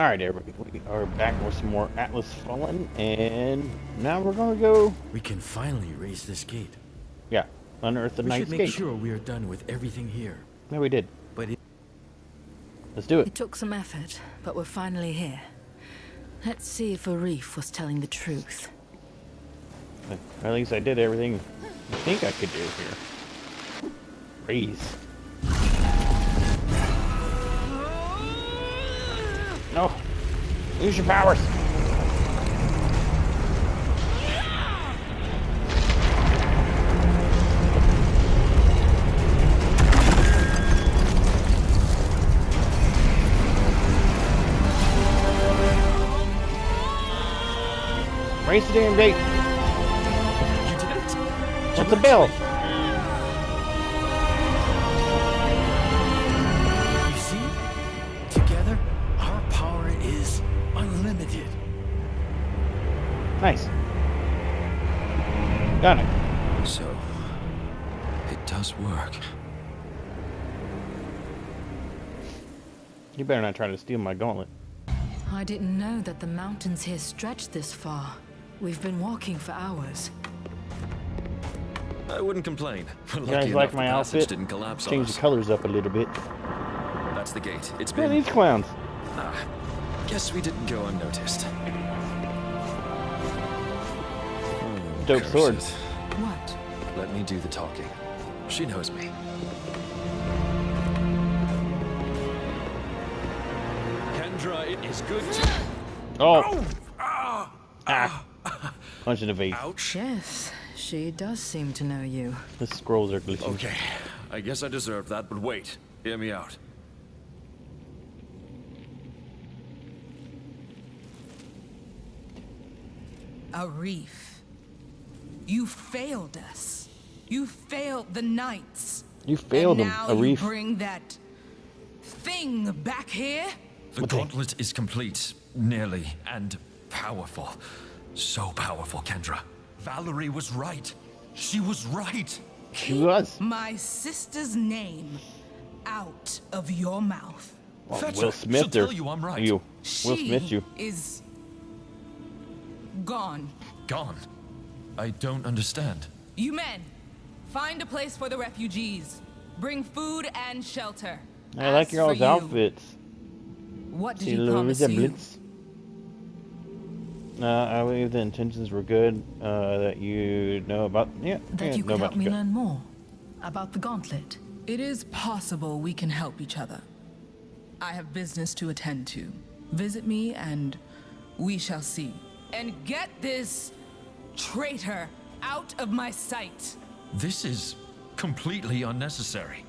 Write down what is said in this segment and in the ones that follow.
Alright, everybody, we are back with some more Atlas Fallen, and now we're gonna go, We can finally raise this gate. yeah, unearth the we Night's should make Gate. sure we are done with everything here. Yeah, we did. But it, Let's do it. It took some effort, but we're finally here. Let's see if Arif was telling the truth. At least I did everything I think I could do here. Freeze. No! Use your powers! Race the damn gate! you did it. What's the bill? Got it. So, it does work. You better not try to steal my gauntlet. I didn't know that the mountains here stretched this far. We've been walking for hours. I wouldn't complain. We're You lucky guys like the my passage outfit? didn't collapse on Change us. the colors up a little bit. That's the gate. It's at been. these clowns. Ah, guess we didn't go unnoticed. Dope curse sword. What? Let me do the talking. She knows me. Kendra, it is good to. Oh! Ah! Punch in the face. Ouch. Yes, she does seem to know you. The scrolls are glitching. Okay, I guess I deserve that, but wait. Hear me out. Arif, you failed us. You failed the knights. You failed and him, now you bring that thing back here? The What the- gauntlet is complete, nearly, and powerful. So powerful, Kendra. Valerie was right. She was right. She was. My sister's name out of your mouth. Well, Fetch Will. Smith She'll tell you I'm right. You. She Will Smith you. is gone. Gone. I don't understand. You men, find a place for the refugees. Bring food and shelter. I like your old you, outfits. What did See you little promise you? resemblance. Uh, I believe the intentions were good. Uh, that you know about. Yeah. That yeah, you know could help me learn more about the gauntlet. It is possible we can help each other. I have business to attend to. Visit me and we shall see. And get this traitor out of my sight. This is completely unnecessary.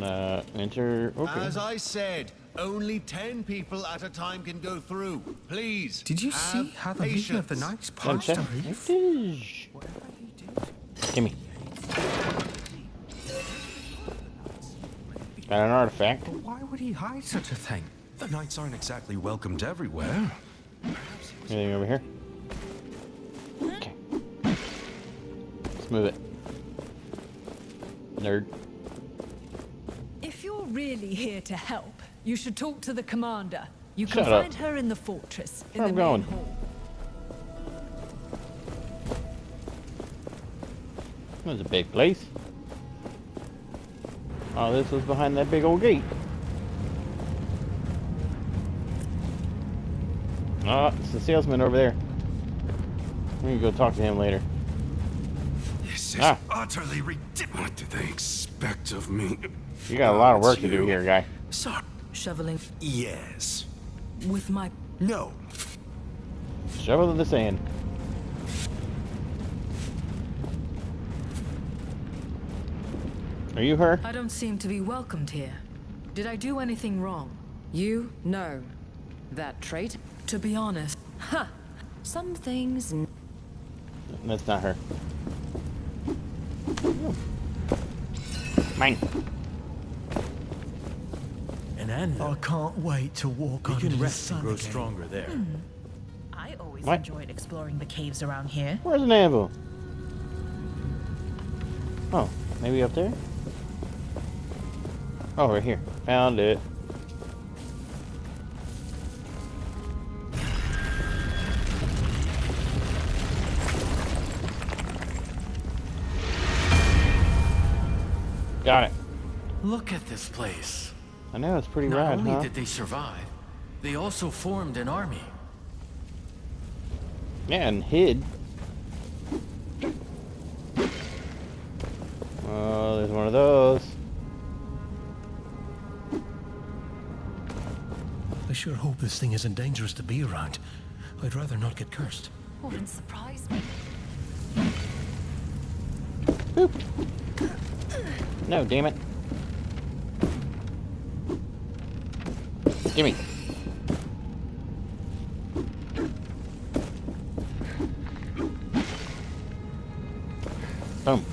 Uh, enter. Okay. As I said, only ten people at a time can go through. Please. Did you see how the leader of the patience. Knights passed sec. Arif? Gimme. Got an artifact. But why would he hide such a thing? The Knights aren't exactly welcomed everywhere. Anything over here? Okay. Let's move it. Nerd. If you're really here to help, you should talk to the commander. You Shut can up. find her in the fortress, in Where the I'm main going. hall. That's a big place. Oh, this was behind that big old gate. Oh, it's the salesman over there. We can go talk to him later. This is Ah. utterly ridiculous. What do they expect of me? You got a lot of work to do here, guy. Sorry. Shoveling Yes. with my No. Shovel in the sand. Are you her? I don't seem to be welcomed here. Did I do anything wrong? You? No. That trait? To be honest, huh. Some things. That's not her. Mine. An anvil. I can't wait to walk You under can the rest sun and grow again. stronger there. Hmm. I always What? enjoyed exploring the caves around here. Where's an anvil? Oh, maybe up there? Oh, right here. Found it. Got it. Look at this place. I know, it's pretty Not rad, only huh? did they survive, they also formed an army. Yeah, and hid. Oh, there's one of those. I sure hope this thing isn't dangerous to be around. I'd rather not get cursed. Oh, Wouldn't surprise me. No, damn it. Gimme. Boom.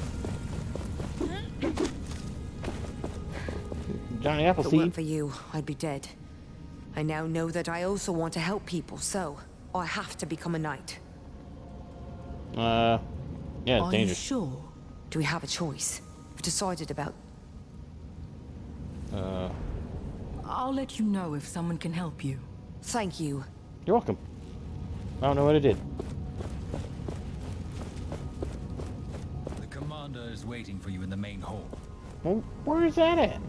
Johnny If it weren't Appleseed. for you, I'd be dead. I now know that I also want to help people, so I have to become a knight. Uh, yeah, it's Are you sure? Do we have a choice? I've decided about. Uh, I'll let you know if someone can help you. Thank you. you're welcome. I don't know what it did. The commander is waiting for you in the main hall. Well, where is that at?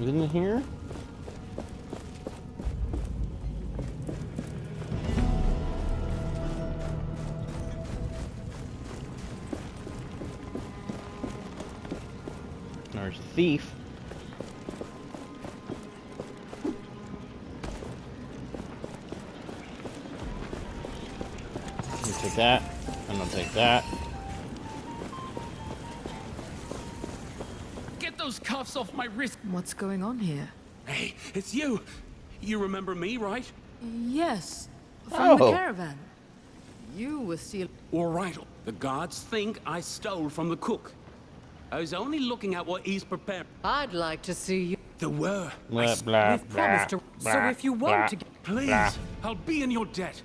Isn't it in here? Thief. Let me take that. I'm gonna take that. Get those cuffs off my wrist. What's going on here? Hey, it's you. You remember me, right? Yes, from the Oh. caravan. You were stealing. All right. The guards think I stole from the cook. I was only looking at what he's prepared. I'd like to see you. There were. Blah, blah, We've promised to. blah, so if you want blah, to, get, please, blah. I'll be in your debt,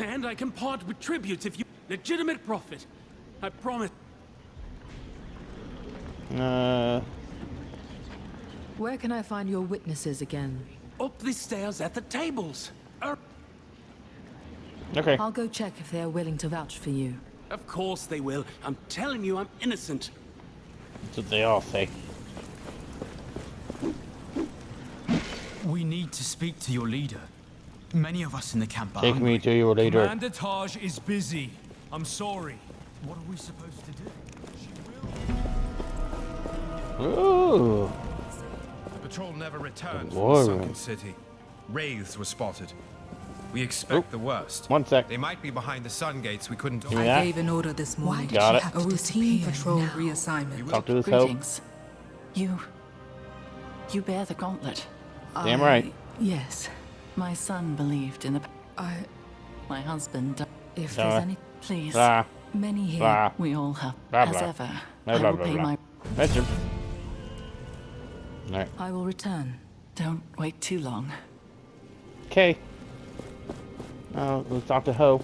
and I can part with tributes if you legitimate profit. I promise. Uh, Where can I find your witnesses again? Up the stairs at the tables. Er, okay. I'll go check if they're willing to vouch for you. of course they will. I'm telling you, I'm innocent. That's what they all say. We need to speak to your leader. Many of us in the camp are Take hungry. me to your leader. Commander Taj is busy. I'm sorry. What are we supposed to do? Ooh. The patrol never returned from the sunken city. Wraiths were spotted. We expect the worst. One sec. They might be behind the sun gates. We couldn't. Give me that. gave an order this morning. did Got she it. have A to routine patrol reassignment. Talk to this help. You. You bear the gauntlet. Damn right. Yes. My son believed in the. I. My husband. If Blah. there's any. Please. Blah. Many here. Blah. We all have. Blah, as ever. Blah, I will blah, pay blah. my. That's him. Alright. I will return. Don't wait too long. Okay. Uh, let's talk to Ho.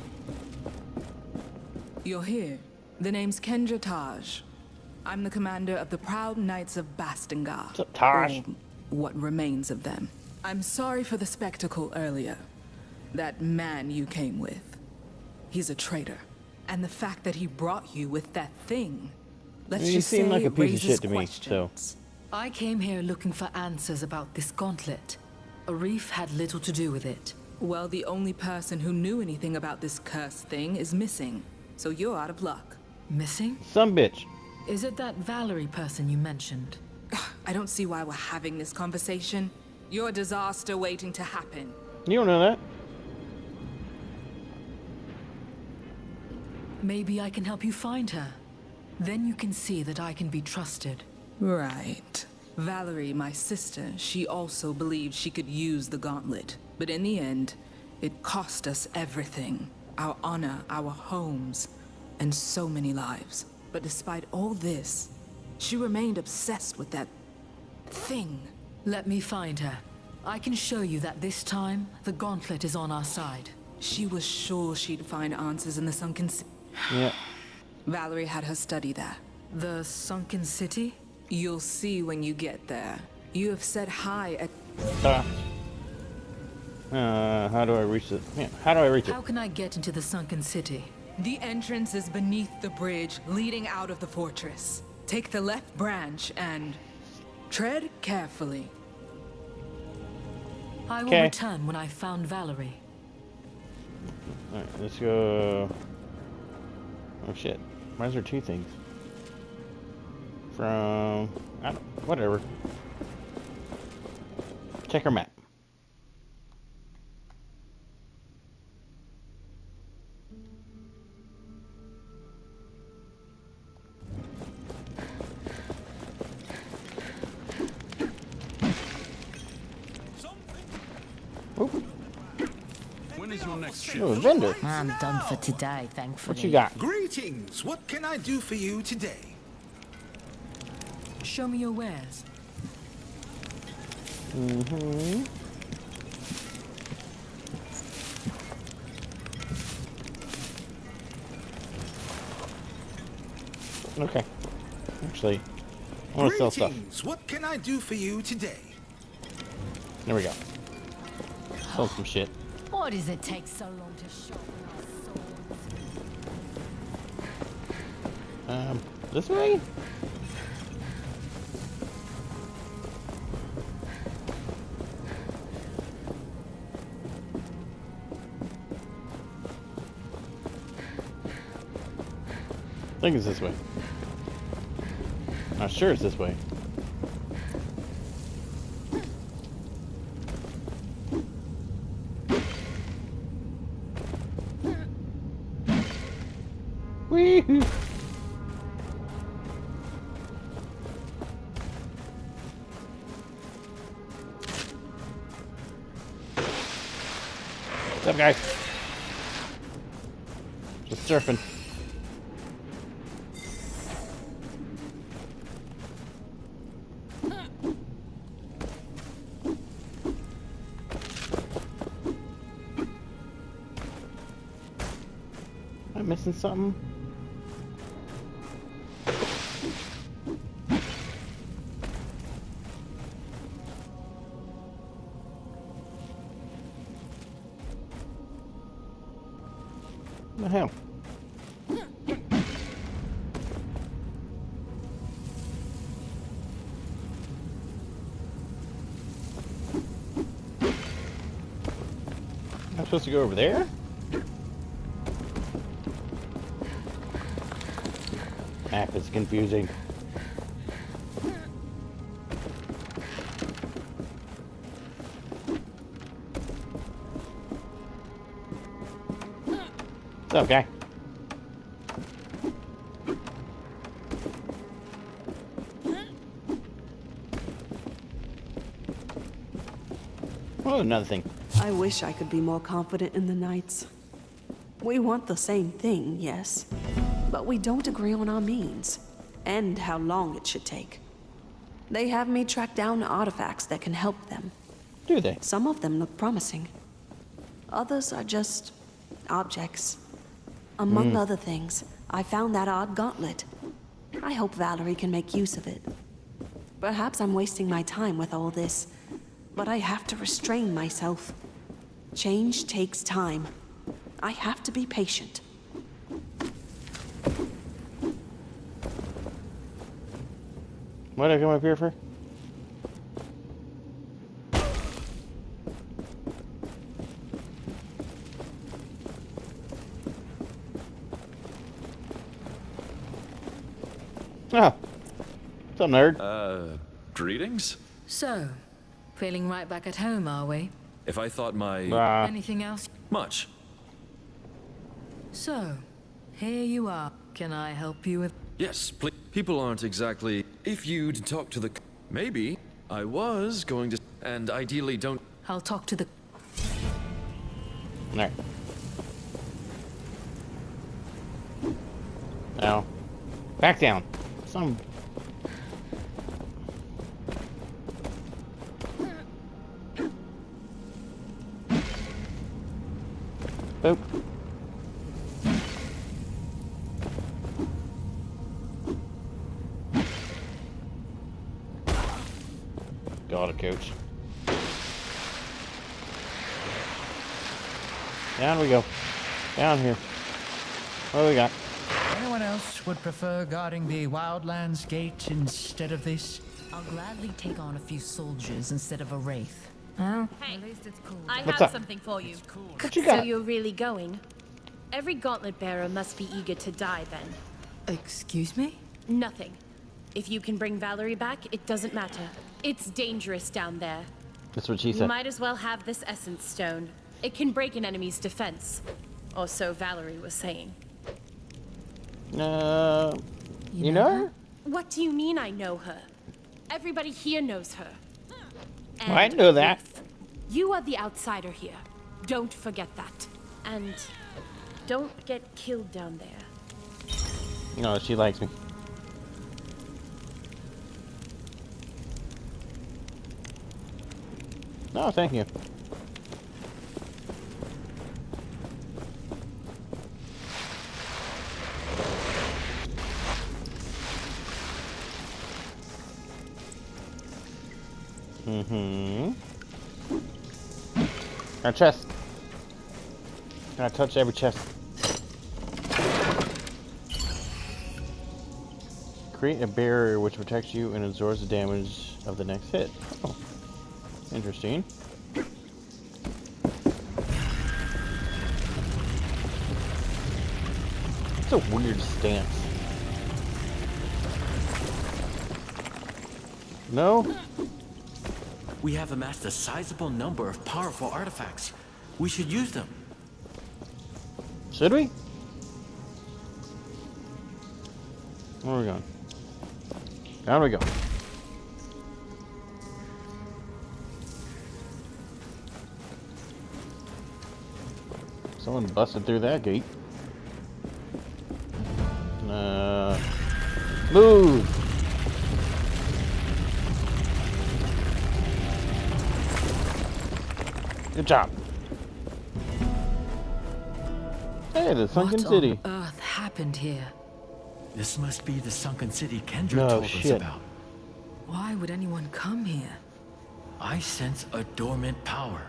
You're here. The name's Kendra Taj. I'm the commander of the Proud Knights of Bastengar. What's up, Taj? what remains of them. I'm sorry for the spectacle earlier. That man you came with. He's a traitor. And the fact that he brought you with that thing. Let's You just seem say like a it piece of shit to me, questions. I came here looking for answers about this gauntlet. Arif had little to do with it. Well, the only person who knew anything about this cursed thing is missing. So you're out of luck. Missing? Some bitch. Is it that Valerie person you mentioned? I don't see why we're having this conversation. You're a disaster waiting to happen. You don't know that. Maybe I can help you find her. Then you can see that I can be trusted. Right. Valerie, my sister, she also believed she could use the gauntlet. But in the end, it cost us everything. Our honor, our homes, and so many lives. But despite all this, she remained obsessed with that... thing. Let me find her. I can show you that this time, the gauntlet is on our side. She was sure she'd find answers in the sunken city. Yeah. Valerie had her study there. The sunken city? You'll see when you get there. You have set high at. Uh, how do I reach it? Yeah, how do I reach it? How can I get into the sunken city? The entrance is beneath the bridge leading out of the fortress. Take the left branch and tread carefully. I will Okay. return when I found Valerie. Alright, let's go. Oh shit. Why is there two things? From. I don't. Whatever. Check our map. Vendor. I'm done for today, thankfully. What you got? Greetings. What can I do for you today? Show me your wares. Mm-hmm. Okay. Actually, I want to sell stuff. Greetings. What can I do for you today? There we go. Sell some shit. Why does it take so long to sharpen our swords? Um, this way? I think it's this way. Not sure it's this way. Something? The hell? I'm supposed to go over there? Confusing. Up. Oh, another thing. I wish I could be more confident in the Knights. We want the same thing, yes. But we don't agree on our means, and how long it should take. They have me track down artifacts that can help them. Do they? Some of them look promising. Others are just objects. Among Mm. other things, I found that odd gauntlet. I hope Valerie can make use of it. Perhaps I'm wasting my time with all this, but I have to restrain myself. Change takes time. I have to be patient. What did I come up here for? Oh. What's up, nerd? Uh, greetings? So, feeling right back at home, are we? If I thought my... Ah. Anything else? Much. So, here you are. Can I help you with... Yes, please. People aren't exactly... If you'd talk to the... Maybe. I was going to... And ideally don't... I'll talk to the... Alright. Now, back down. Some. Boop. Coach. Down we go. Down here. What do we got? Anyone else would prefer guarding the Wildlands Gate instead of this? I'll gladly take on a few soldiers instead of a wraith. Well, Hey, at least it's cool. I What's have up? something for you. What you So got? you're really going? Every gauntlet bearer must be eager to die then. Excuse me? Nothing. If you can bring Valerie back, it doesn't matter. It's dangerous down there. That's what she said. You might as well have this essence stone. It can break an enemy's defense. Or so Valerie was saying. Uh, you, know her? What do you mean I know her? Everybody here knows her. I know that. You are the outsider here. Don't forget that. And don't get killed down there. No, she likes me. No, thank you. Mm-hmm. Our chest. Gotta touch every chest. Create a barrier which protects you and absorbs the damage of the next hit. Oh. Interesting. It's a weird stance. No? We have amassed a sizable number of powerful artifacts. We should use them. Should we? Where are we going? Down we go. Someone busted through that gate. Uh, move! Good job. Hey, the sunken what city. on earth happened here? This must be the sunken city Kendra No told us shit. about. Why would anyone come here? I sense a dormant power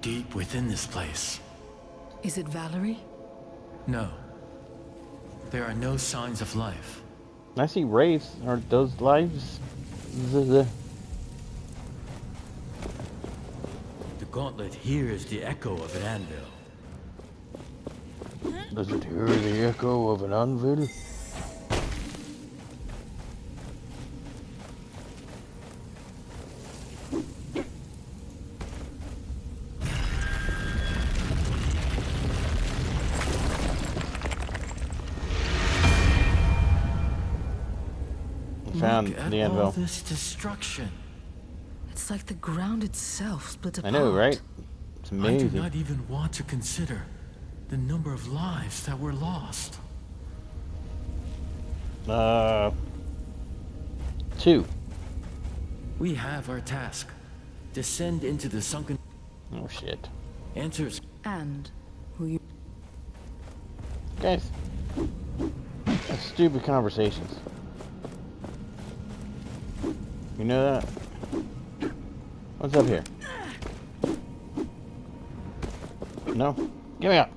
deep within this place. Is it Valerie? No. There are no signs of life. I see wraiths. Are those lives? Z- z- The gauntlet hears the echo of an anvil. Does it hear the echo of an anvil? Found Look at the all anvil. this destruction. It's like the ground itself split apart. I know, right? It's amazing. I do not even want to consider the number of lives that were lost. Uh, two. We have our task. Descend into the sunken... Oh shit. Answers... And who you Guys, that's stupid conversations. You know that? What's up here? No? Give me up.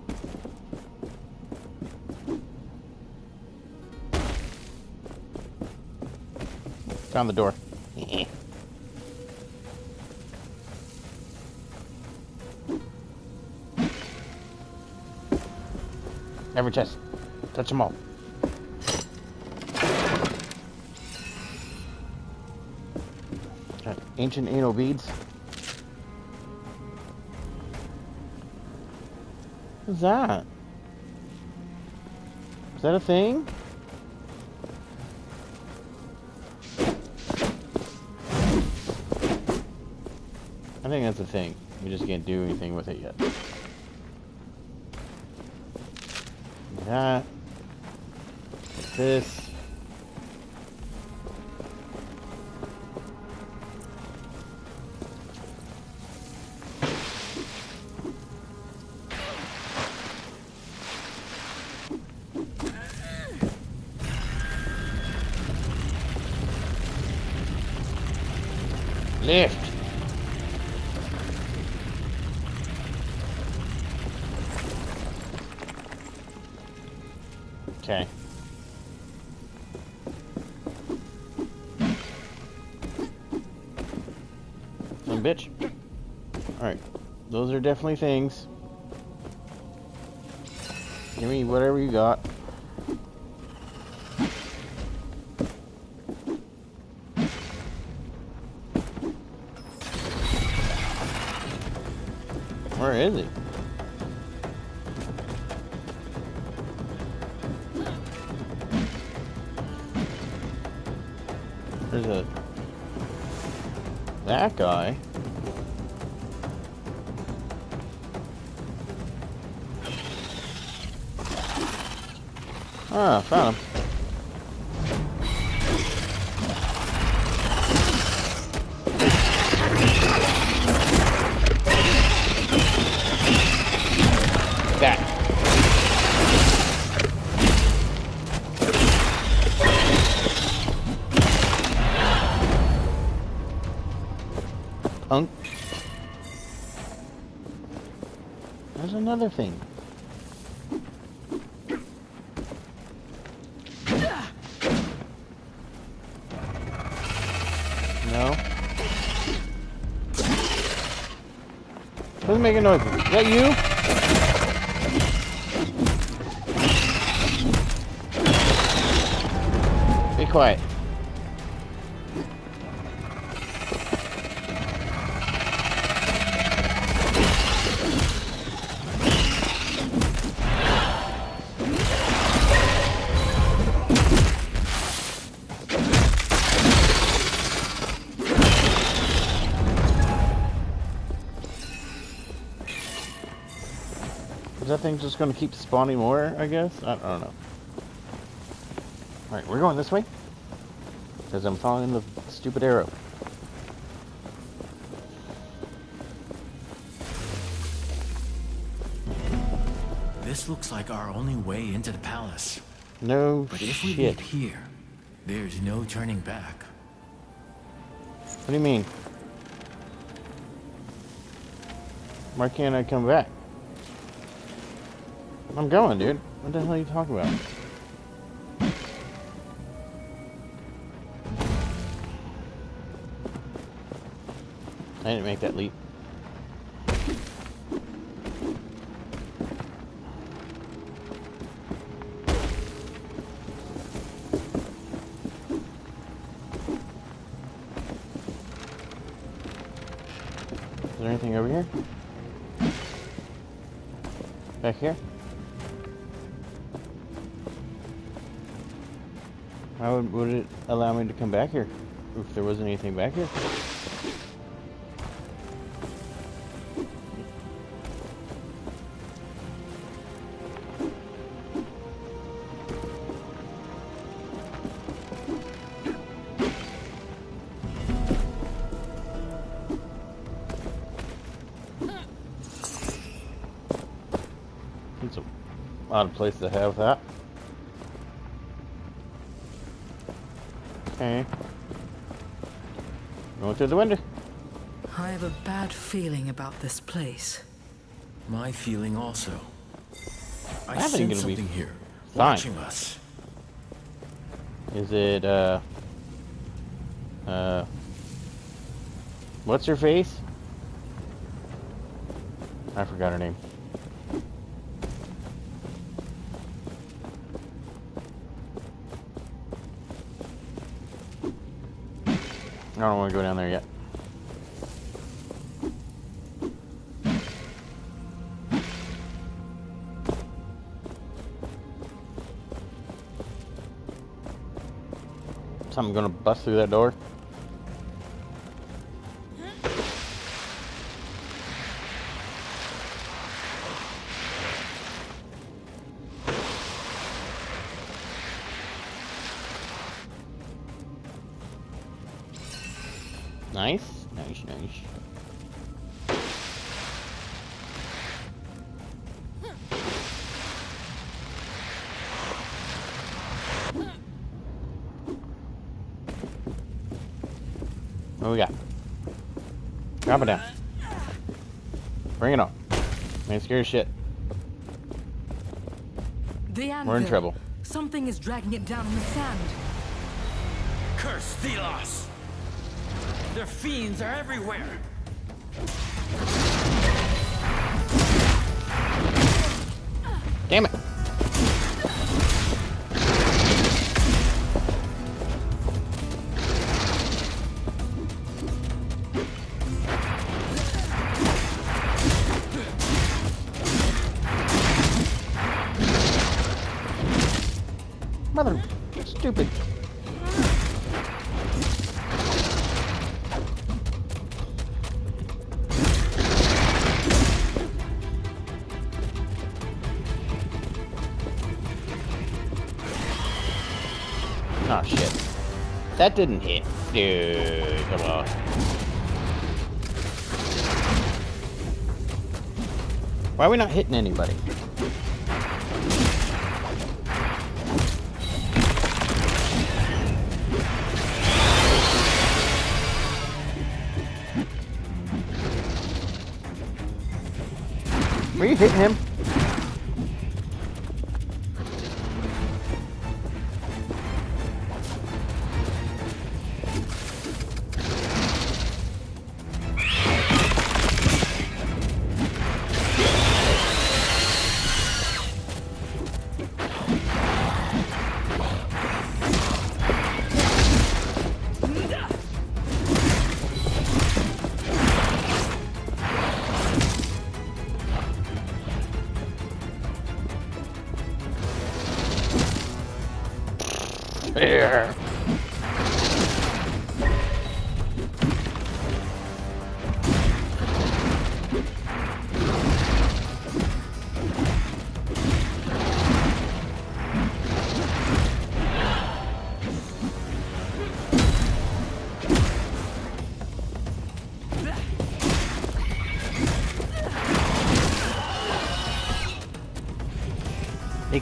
Found the door. Every chest. Touch them all. Ancient anal beads. What's that? Is that a thing? I think that's a thing. We just can't do anything with it yet. That. This. Definitely things. Give me whatever you got. Where is he? There's a... That guy. Ah, found him. Who's making noises? Is that you? Be quiet. That thing just gonna keep spawning more, I guess? I, I don't know. Alright, we're going this way. Because I'm following the stupid arrow. This looks like our only way into the palace. No But if we shit. leave here, there's no turning back. What do you mean? Why can't I come back? I'm going, dude. What the hell are you talking about? I didn't make that leap. Is there anything over here? Back here? How would, would it allow me to come back here? If there wasn't anything back here? It's a odd place to have that. Okay. Going through the window. I have a bad feeling about this place. My feeling also. I I think sense it'll be something here, fine. watching us. Is it, uh... Uh... What's her face? I forgot her name. I don't want to go down there yet. Something gonna bust through that door? What we got? Drop it down. Bring it on. Man, scary shit. The We're in trouble. Something is dragging it down in the sand. Curse Thelos! Their fiends are everywhere! That didn't hit. Dude, come on. Why are we not hitting anybody? Were you hitting him?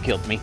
Killed me.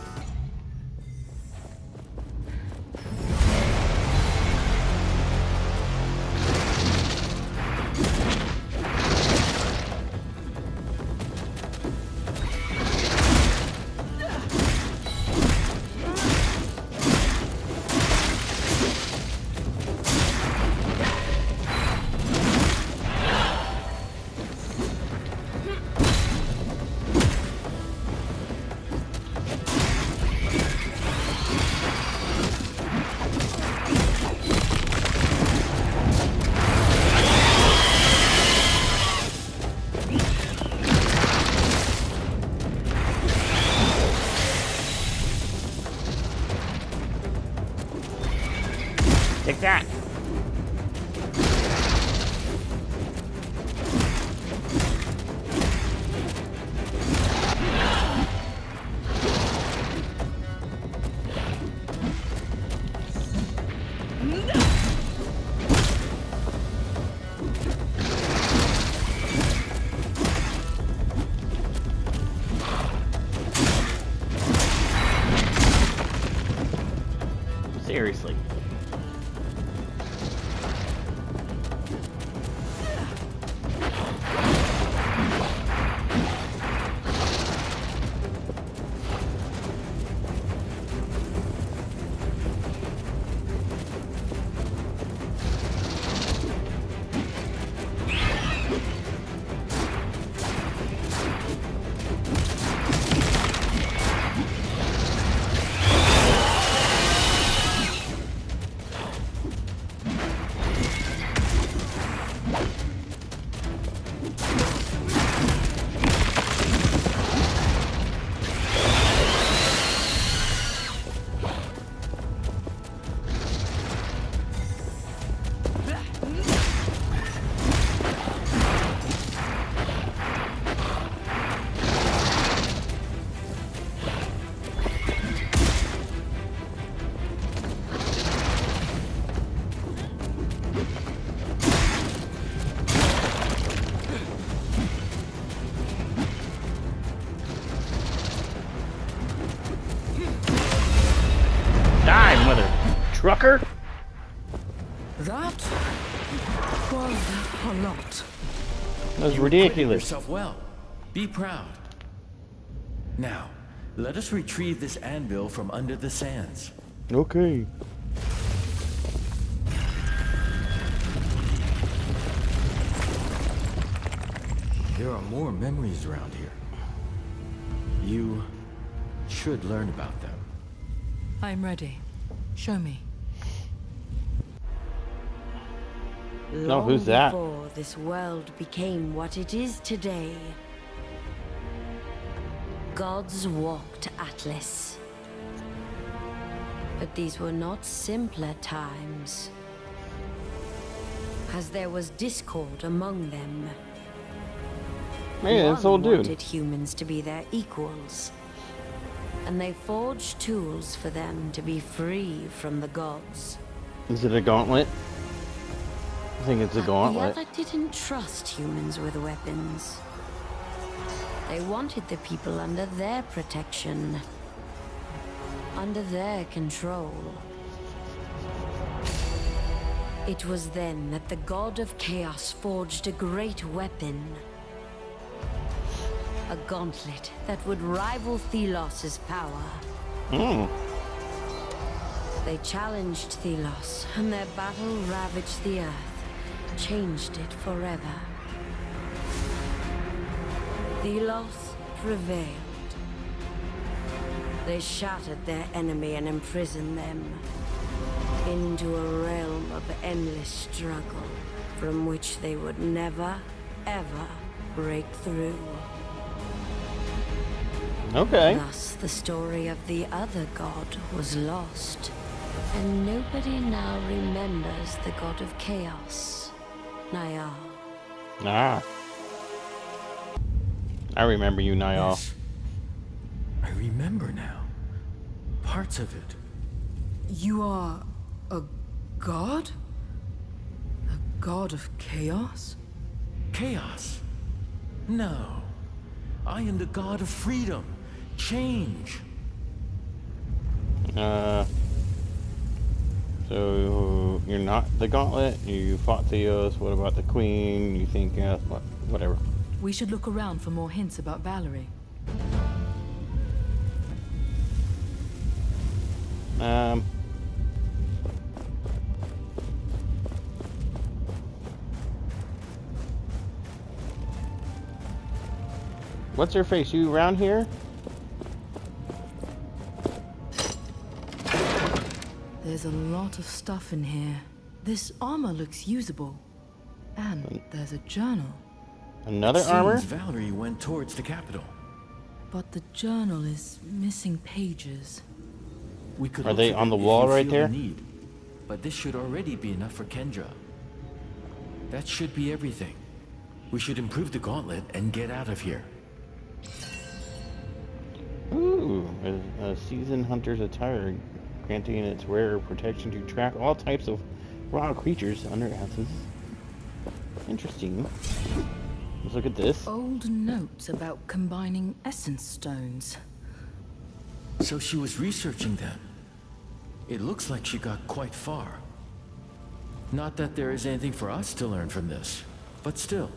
Ridiculous. yourself well. Be proud. Now, let us retrieve this anvil from under the sands. Okay. There are more memories around here. You should learn about them. I'm ready. Show me. No, who's that? Before this world became what it is today, gods walked Atlas. But these were not simpler times, as there was discord among them. Man, this old dude. wanted humans to be their equals, and they forged tools for them to be free from the gods. Is it a gauntlet? I think it's a The gauntlet. other didn't trust humans with weapons. They wanted the people under their protection, under their control. It was then that the god of chaos forged a great weapon. A gauntlet that would rival Thelos' power. Hmm. They challenged Thelos, and their battle ravaged the earth, changed it forever. Thelos prevailed. They shattered their enemy and imprisoned them into a realm of endless struggle from which they would never, ever break through. Okay. Thus, the story of the other god was lost. And nobody now remembers the god of chaos, Nyaal. Ah. I remember you, Nyaal. Yes. I remember now. Parts of it. You are a god? A god of chaos? Chaos? No. I am the god of freedom, change. Uh. So you're not the gauntlet. You fought Thelos. What about the queen? You think uh, whatever. We should look around for more hints about Valerie. Um. What's her face? You around here? There's a lot of stuff in here. This armor looks usable. And there's a journal. Another It armor? seems Valerie went towards the capital. But the journal is missing pages. We could Are they on the wall right there? Need. But this should already be enough for Kendra. That should be everything. We should improve the gauntlet and get out of here. Ooh, a, a seasoned hunter's attire, granting its rare protection to track all types of raw creatures under houses. Interesting. Let's look at this. Old notes about combining essence stones. So she was researching them. It looks like she got quite far. Not that there is anything for us to learn from this, but still.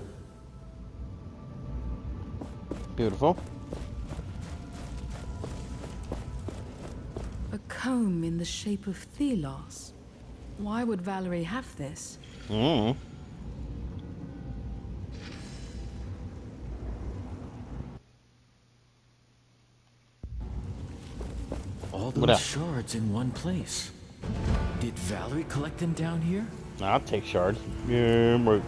Beautiful. Comb in the shape of Thelos. Why would Valerie have this? Mm. All What those shards in one place. Did Valerie collect them down here? I'll take shards. Yeah, bro.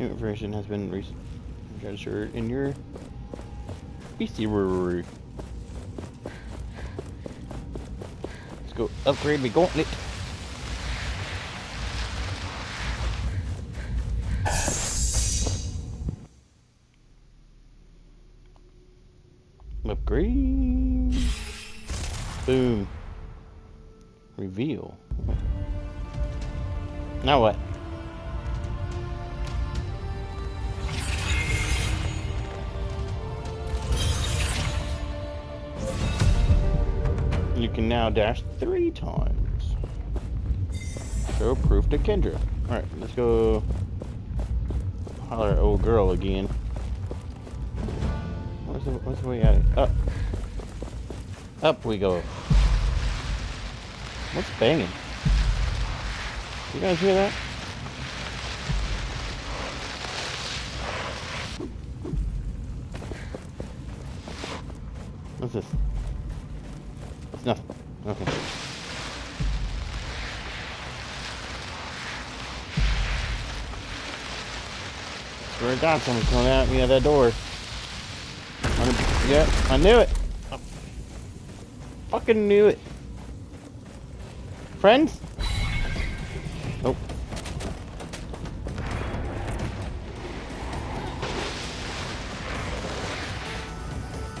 New information has been re- registered in your bestiary. Let's go upgrade my gauntlet. Upgrade. Boom. Reveal. Now what? Can now dash three times. Show proof to Kendra. Alright, let's go holler at old girl again. What's the, where's the way out? Up. Up we go. What's banging? You guys hear that? What's this? Nothing. Okay. Swear to God, someone's coming at me at that door. Yep, I knew it. I fucking knew it. Friends? Nope.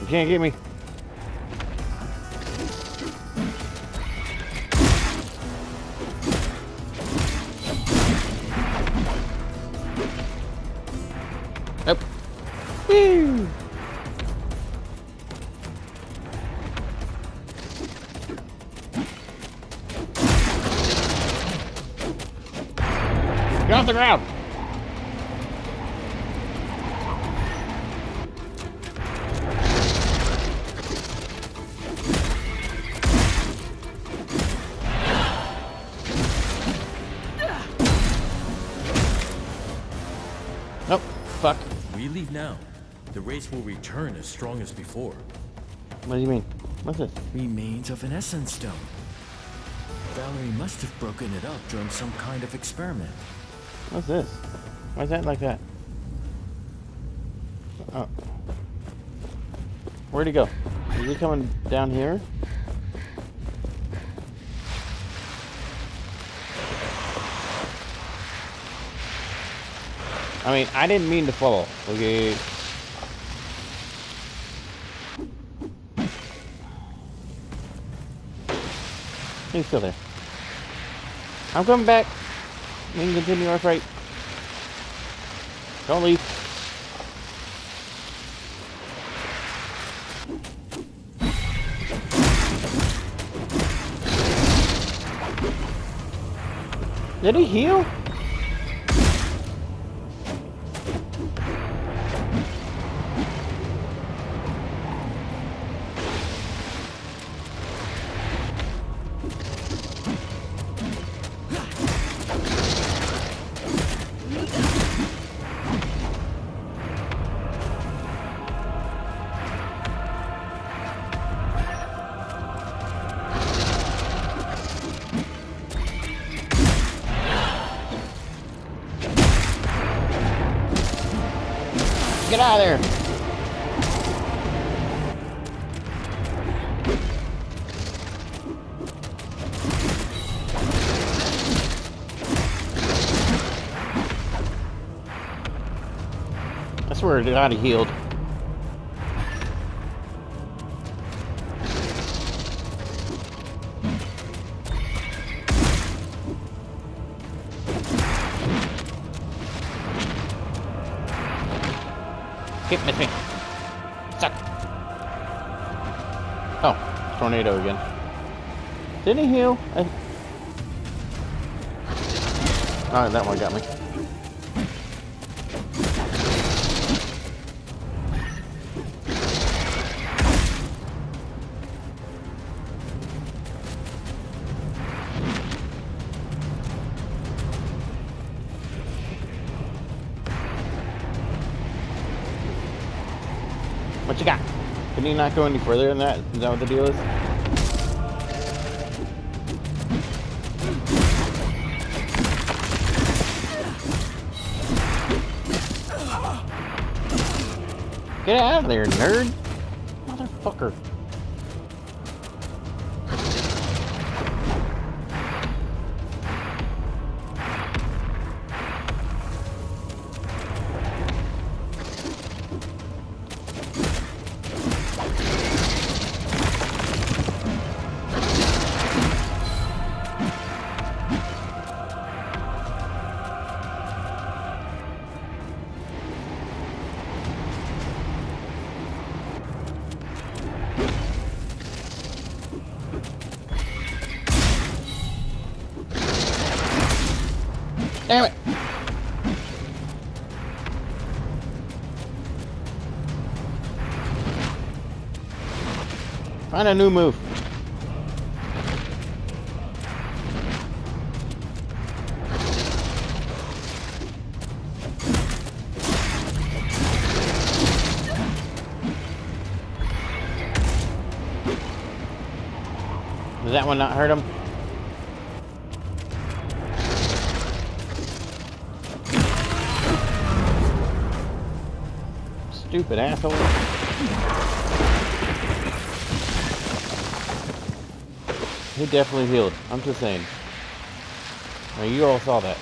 You can't get me. Will return as strong as before. What do you mean? What's this? Remains of an essence stone. Valerie must have broken it up during some kind of experiment. What's this? Why is that like that? Oh. Where'd he go? Is he coming down here? I mean, I didn't mean to follow. Okay. He's still there. I'm coming back. We can continue our fight. Don't leave. Did he heal? Out of there. I swear it got healed. Tornado again. Didn't he heal? I... Oh, that one got me. What you got? Can you not go any further than that? Is that what the deal is? Get out of there, nerd! Motherfucker. Find a new move. Does that one not hurt him? Stupid asshole. He definitely healed. I'm just saying. Now you all saw that.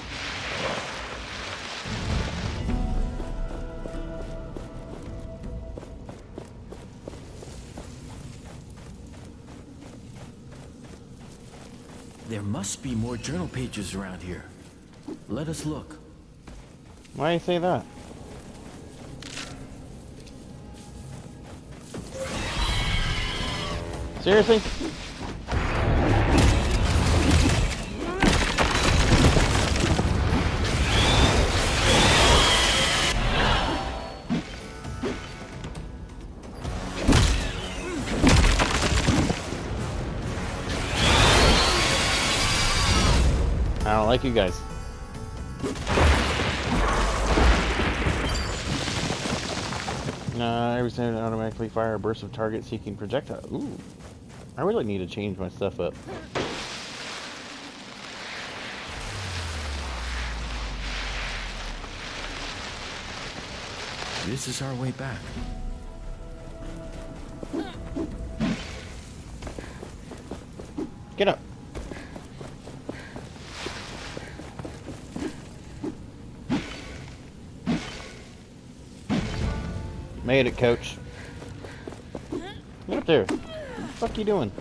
There must be more journal pages around here. Let us look. Why do you say that? Seriously? Like you guys. Uh, every time I automatically fire a burst of target seeking projectile. Ooh. I really need to change my stuff up. This is our way back. Get up. Made it, coach. Get up there. What the fuck you doing?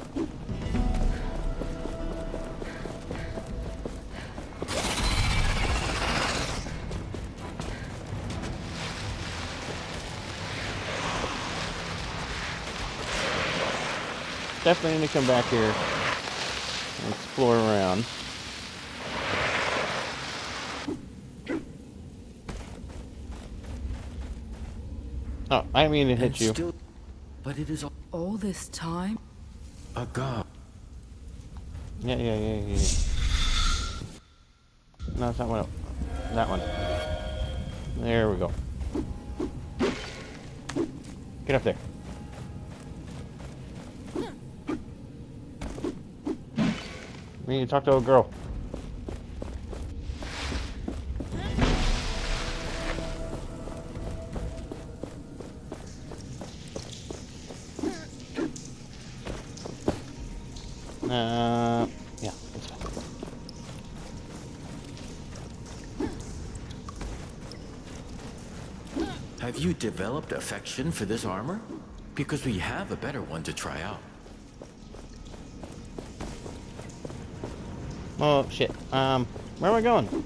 Definitely need to come back here and explore around. Oh, I mean to hit you. Still, but it is all All this time? a god. Yeah, yeah, yeah, yeah. yeah. No, it's not one. That one. There we go. Get up there. We need to talk to a girl. Developed affection for this armor? Because we have a better one to try out. Oh shit. Um, where am I going?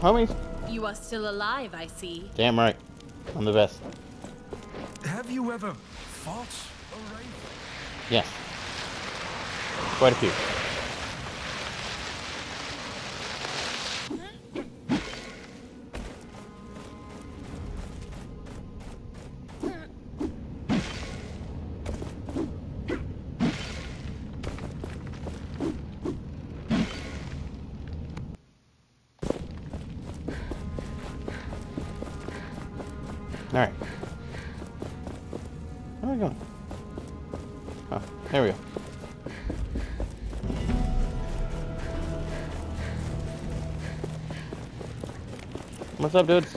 Homies? You are still alive, I see. Damn right. I'm the best. Have you ever fought a wraith? Yes. Quite a few. What's up, dudes?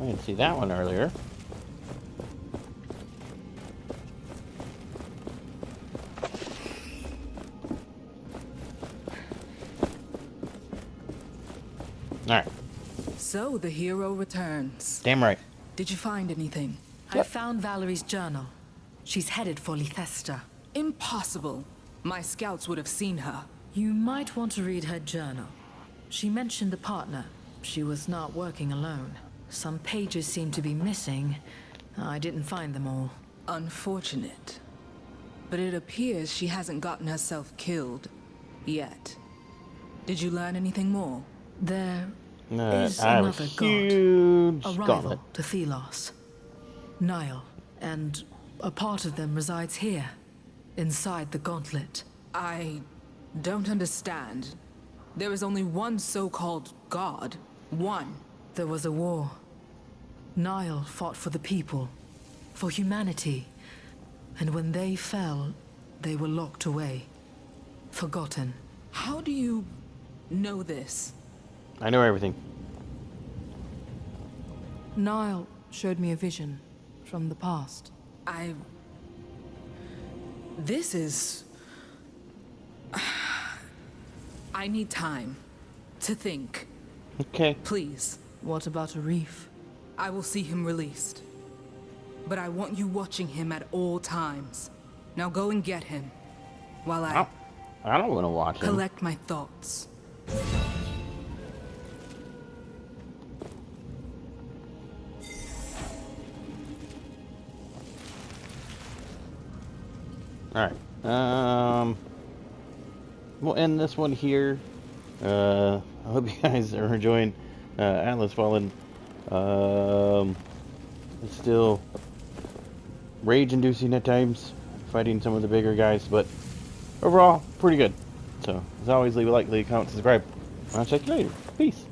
I didn't see that one earlier. Alright. So the hero returns. Damn right. Did you find anything? I found Valerie's journal. She's headed for Lithesta. Impossible. My scouts would have seen her. You might want to read her journal. She mentioned the partner. She was not working alone. Some pages seem to be missing. I didn't find them all. Unfortunate. But it appears she hasn't gotten herself killed. Yet. Did you learn anything more? There Uh, is I have a another huge god. A rival gauntlet. to Thelos. Nyaal. And a part of them resides here. Inside the gauntlet. I don't understand. There is only one so-called god. One. There was a war. Nyaal fought for the people. For humanity. And when they fell, they were locked away. Forgotten. How do you know this? I know everything. Nyaal showed me a vision from the past. I... This is... I need time to think. Okay. Please. What about a reef? I will see him released. But I want you watching him at all times. Now go and get him. While I I don't want to watch him. collect my thoughts. All right. Um, we'll end this one here. Uh, I hope you guys are enjoying uh, Atlas Fallen. Um, it's still rage-inducing at times, fighting some of the bigger guys, but overall, pretty good. So, as always, leave a like, leave a comment, subscribe. and I'll check you later. Peace.